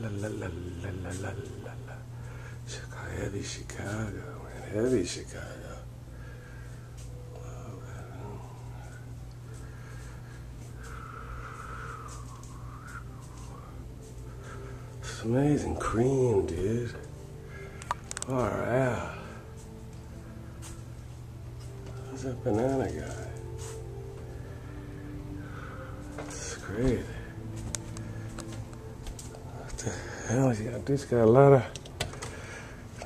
la la la la la la la. Chicago, heavy Chicago, man, heavy Chicago. It's amazing cream, dude. Far out. Who's that banana guy? It's great. Hell? Got this got a lot of,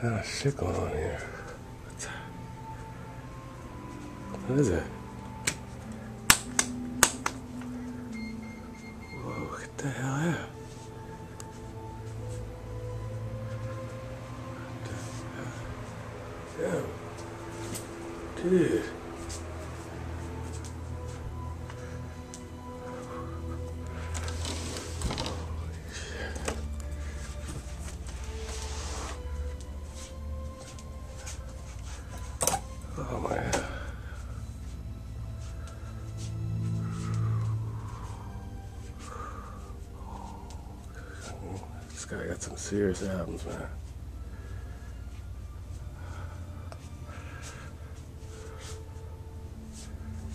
lot of shit going on here. What's that? What is it? Whoa, get the hell out. Yeah. Dude. Oh man. This guy got some serious albums, man.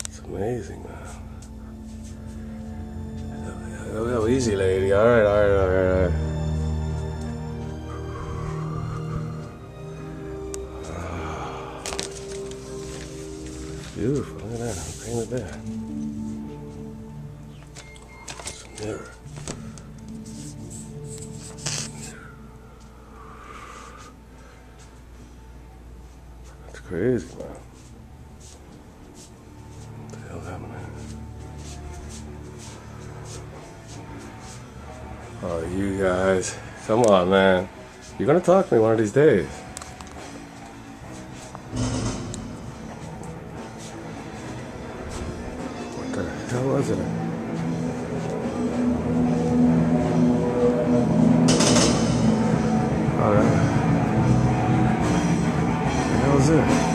It's amazing, man. Go easy, lady. All right, all right, all right, all right. Beautiful. Look at that. How painted that. Mirror. That's crazy, man. What the hell happened? Oh, you guys. Come on, man. You're gonna talk to me one of these days. The hell was it? Oh, that. Was it?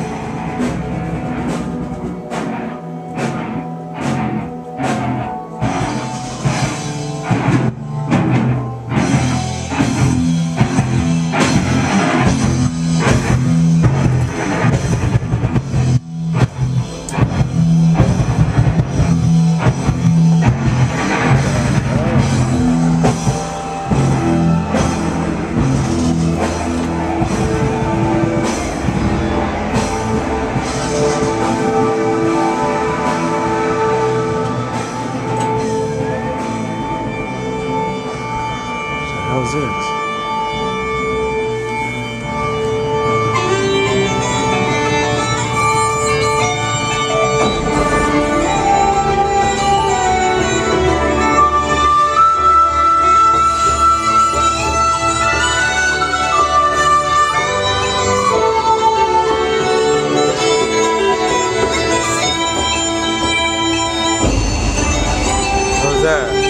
deserve.